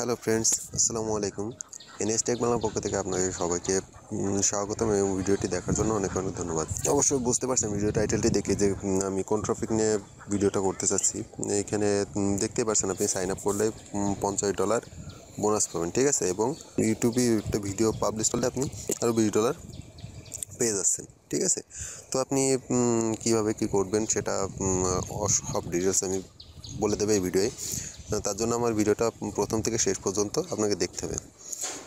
Hello friends আসসালামু আলাইকুম। NS take বাংলার পক্ষ থেকে আপনাদের সবাইকে স্বাগতম এবং ভিডিওটি দেখার জন্য অনেক অনেক ধন্যবাদ। অবশ্যই বুঝতে পারছেন ভিডিও টাইটেলটি দেখে যে আমি কোন টপিক নিয়ে ভিডিওটা করতে চাচ্ছি। এখানে দেখতে পাচ্ছেন আপনি সাইন আপ করলে পঞ্চাশ ডলার বোনাস পাবেন ঠিক আছে? এবং ইউটিউবে একটা ভিডিও পাবলিশ করলে আপনি আরও বিশ ডলার পেয়ে যাচ্ছেন, ঠিক আছে? তো আপনি কীভাবে কি করবেন সেটা সব ডিটেলস আমি বলে দেবে এই ভিডিওয়ে তার জন্য আমার ভিডিওটা প্রথম থেকে শেষ পর্যন্ত আপনাকে দেখতে হবে।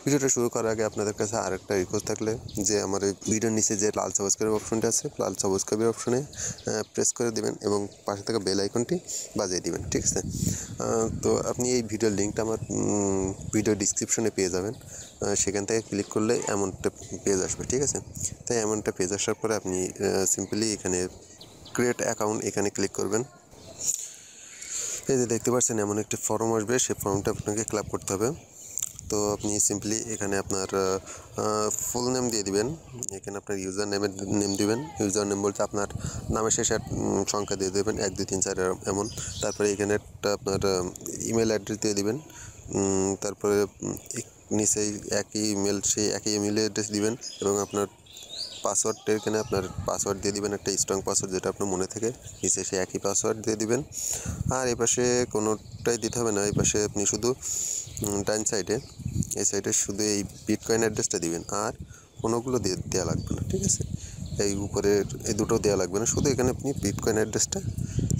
ভিডিওটা শুরু করার আগে আপনাদের কাছে আরেকটা রিকোয়েস্ট থাকলে, যে আমার এই ভিডিওর নিচে যে লাল সাবস্ক্রাইব অপশনটা আছে, লাল সাবস্ক্রাইবের অপশনে প্রেস করে দেবেন এবং পাশে থাকা বেল আইকনটি বাজিয়ে দেবেন, ঠিক আছে? তো আপনি এই ভিডিওর লিঙ্কটা আমার ভিডিও ডিসক্রিপশনে পেয়ে যাবেন। সেখান থেকে ক্লিক করলে অ্যামাউন্টটা পেজ আসবে, ঠিক আছে? তাই অ্যামাউন্টটা পেজ আসার পরে আপনি সিম্পলি এখানে ক্রিয়েট অ্যাকাউন্ট এখানে ক্লিক করবেন। এই যে দেখতে পাচ্ছেন, এমন একটি ফর্ম আসবে। সেই ফর্মটা আপনাকে ক্লাব করতে হবে। তো আপনি সিম্পলি এখানে আপনার ফুল নেম দিয়ে দিবেন। এখানে আপনার ইউজার নেমের নেম দিবেন। ইউজার নেম বলতে আপনার নামের শেষে সংখ্যা দিয়ে দেবেন। এক, দুই, তিন, চার এমন। তারপরে এখানে একটা আপনার ইমেল অ্যাড্রেস দিয়ে দিবেন। তারপরে নিচেই একই ইমেল সেই একই ইমেল অ্যাড্রেস দিবেন এবং আপনার পাসওয়ার্ডটা এখানে আপনার পাসওয়ার্ড দিয়ে দিবেন, একটা স্ট্রং পাসওয়ার্ড যেটা আপনার মনে থাকে, নিচে সে একই পাসওয়ার্ড দিয়ে দিবেন। আর এই পাশে কোনোটাই দিতে হবে না, এই পাশে আপনি শুধু ডান সাইডে এই সাইডে শুধু এই বিটকয়েন অ্যাড্রেসটা দিবেন, আর কোনোগুলো দিয়ে দেওয়া লাগবে না, ঠিক আছে? এই উপরের এই দুটো দেওয়া লাগবে না, শুধু এখানে আপনি বিটকয়েন অ্যাড্রেসটা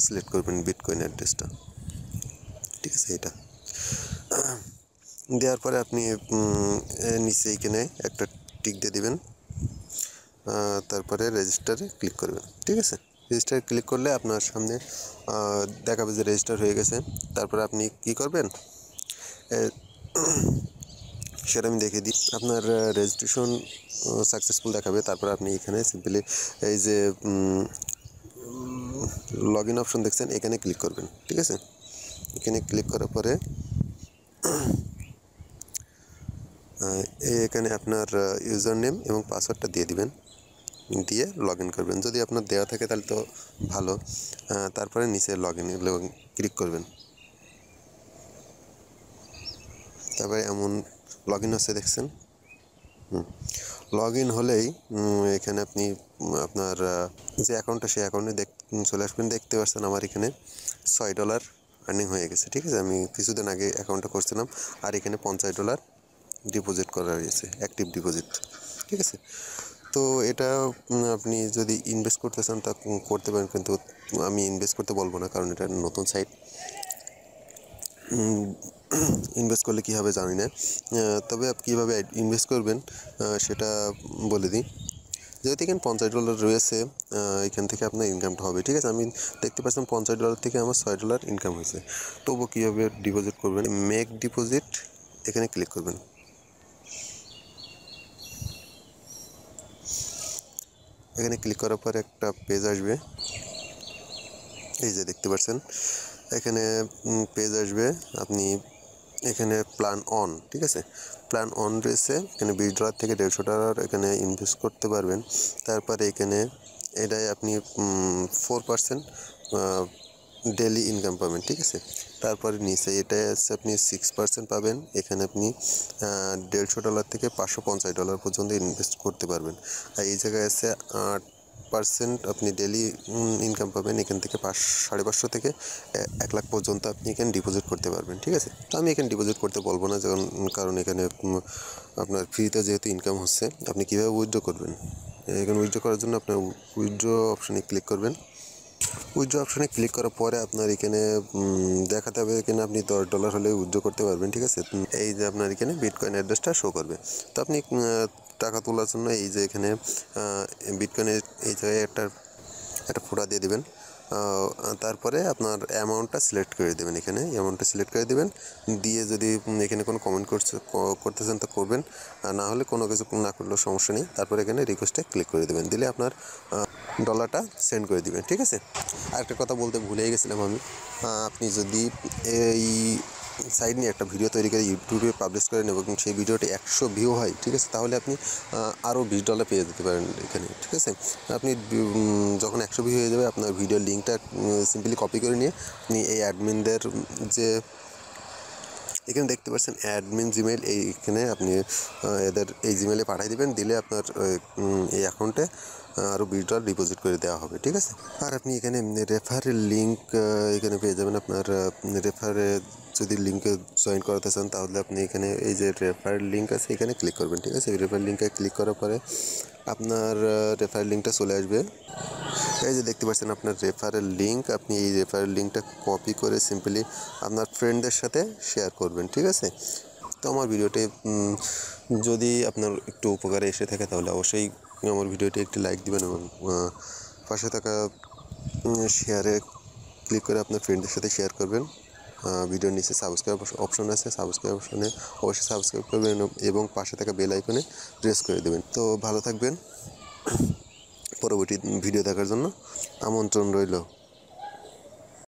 সিলেক্ট করবেন বিটকয়েন অ্যাড্রেসটা ঠিক আছে এটা দেওয়ার পরে আপনি নিচে এখানে একটা টিক দিয়ে দিবেন। তারপরে রেজিস্টারে ক্লিক করবেন ঠিক আছে? রেজিস্টারে ক্লিক করলে আপনার সামনে দেখাবে যে রেজিস্টার হয়ে গেছে। তারপরে আপনি কি করবেন? সেটা আমি দেখে দিই। আপনার রেজিস্ট্রেশন সাকসেসফুল দেখাবে। তারপর আপনি এখানে সিম্পলি এই যে লগ ইন অপশন দেখছেন, এখানে ক্লিক করবেন, ঠিক আছে? এখানে ক্লিক করার পরে এখানে আপনার ইউজার নেম এবং পাসওয়ার্ডটা দিয়ে দিবেন। দিয়ে লগ ইন করবেন। যদি আপনার দেওয়া থাকে তাহলে তো ভালো। তারপরে নিচে লগ ইন ক্লিক করবেন। তারপরে এমন লগ ইন হচ্ছে দেখছেন? লগ ইন হলেই এখানে আপনি, আপনার যে অ্যাকাউন্টটা সেই অ্যাকাউন্টে দেখ চলে আসবেন। দেখতে পাচ্ছেন আমার এখানে ছয় ডলার আর্নিং হয়ে গেছে, ঠিক আছে? আমি কিছুদিন আগে অ্যাকাউন্টটা করছিলাম, আর এখানে পঞ্চাশ ডলার ডিপোজিট করা হয়েছে অ্যাক্টিভ ডিপোজিট ঠিক আছে? তো এটা আপনি যদি ইনভেস্ট করতে চান তা করতে পারেন, কিন্তু আমি ইনভেস্ট করতে বলব না, কারণ এটা নতুন সাইট ইনভেস্ট করলে কী হবে জানি না। তবে আপনি কীভাবে ইনভেস্ট করবেন সেটা বলে দিই। যেহেতু এখানে পঞ্চাশ ডলার রয়েছে এখান থেকে আপনার ইনকামটা হবে, ঠিক আছে? আমি দেখতে পাচ্ছিলাম পঞ্চাশ ডলার থেকে আমার ছয় ডলার ইনকাম হয়েছে। তবু কীভাবে ডিপোজিট করবেন মেক ডিপোজিট এখানে ক্লিক করবেন। এখানে ক্লিক করার পর একটা পেজ আসবে। এই যে দেখতে পাচ্ছেন, এখানে পেজ আসবে, আপনি এখানে প্ল্যান অন ঠিক আছে? প্ল্যান অন রয়েছে, এখানে বিশ ডলার থেকে দেড়শো ডলার এখানে ইনভেস্ট করতে পারবেন। তারপরে এখানে এটাই আপনি ফোর পার্সেন্ট ডেলি ইনকাম পাবেন, ঠিক আছে? তারপরে নিচে এটা আছে আপনি সিক্স পার্সেন্ট পাবেন, এখানে আপনি দেড়শো ডলার থেকে পাঁচশো পঞ্চাশ ডলার পর্যন্ত ইনভেস্ট করতে পারবেন। আর এই জায়গায় আছে আট পার্সেন্ট আপনি ডেলি ইনকাম পাবেন, এখান থেকে পাঁচ, সাড়ে পাঁচশো থেকে এক লাখ পর্যন্ত আপনি এখানে ডিপোজিট করতে পারবেন, ঠিক আছে? তো আমি এখানে ডিপোজিট করতে বলব না যেমন কারণ এখানে আপনার ফ্রিতে যেহেতু ইনকাম হচ্ছে, আপনি কীভাবে উইথড্র করবেন? এখানে উইথড্র করার জন্য আপনার উইথড্র অপশানে ক্লিক করবেন। উইথড্র অপশানে ক্লিক করার পরে আপনার এখানে দেখাতে হবে এখানে আপনি দশ ডলার হলে উইথড্র করতে পারবেন, ঠিক আছে? এই যে আপনার এখানে বিটকয়েন অ্যাড্রেসটা শো করবে। তো আপনি টাকা তোলার জন্য এই যে এখানে বিটকয়েনের এই জায়গায় একটা একটা ফোটা দিয়ে দেবেন। তারপরে আপনার অ্যামাউন্টটা সিলেক্ট করে দেবেন এখানে। অ্যামাউন্টটা সিলেক্ট করে দেবেন। দিয়ে যদি এখানে কোনো কমেন্ট করছে চান তো করবেন। না হলে কোনো কিছু না করলেও সমস্যা নেই। তারপরে এখানে রিকোয়েস্টে ক্লিক করে দেবেন। দিলে আপনার ডলারটা সেন্ড করে দিবেন, ঠিক আছে? আরেকটা কথা বলতে ভুলেই গেছিলাম আমি। আপনি যদি এই সাইড নিয়ে একটা ভিডিও তৈরি করে ইউটিউবে পাবলিশ করেন এবং সেই ভিডিওটি একশো ভিউ হয়, ঠিক আছে? তাহলে আপনি আরও বিশ ডলার পেয়ে যেতে পারেন এখানে, ঠিক আছে? আপনি যখন একশো ভিউ হয়ে যাবে, আপনার ভিডিও লিঙ্কটা সিম্পলি কপি করে নিয়ে আপনি এই অ্যাডমিনদের যে এখানে দেখতে পাচ্ছেন অ্যাডমিন জিমেল এইখানে আপনি এদের এই জিমেলে পাঠিয়ে দেবেন, দিলে আপনার এই অ্যাকাউন্টে আরও ডলার ডিপোজিট করে দেওয়া হবে, ঠিক আছে? আর আপনি এখানে রেফারের লিঙ্ক এখানে পেয়ে যাবেন আপনার রেফারে যদি লিঙ্কে জয়েন করাতে চান, তাহলে আপনি এখানে এই যে রেফার লিঙ্ক আছে, এখানে ক্লিক করবেন, ঠিক আছে? রেফার লিঙ্কে ক্লিক করার পরে আপনার রেফার লিঙ্কটা চলে আসবে। এই যে দেখতে পাচ্ছেন আপনার রেফারেল লিঙ্ক আপনি এই রেফারেল লিঙ্কটা কপি করে সিম্পলি আপনার ফ্রেন্ডদের সাথে শেয়ার করবেন, ঠিক আছে? তো আমার ভিডিওটি যদি আপনার একটু উপকারে এসে থাকে তাহলে অবশ্যই আমার ভিডিওটি একটি লাইক দিবেন এবং পাশে থাকা শেয়ারে ক্লিক করে আপনার ফ্রেন্ডদের সাথে শেয়ার করবেন। ভিডিওর নিচে সাবস্ক্রাইব অপশন আছে সাবস্ক্রাইব অপশনে অবশ্যই সাবস্ক্রাইব করবেন এবং পাশে থাকা বেল আইকনে প্রেস করে দেবেন। তো ভালো থাকবেন। পরবর্তী ভিডিও দেখার জন্য আমন্ত্রণ রইল।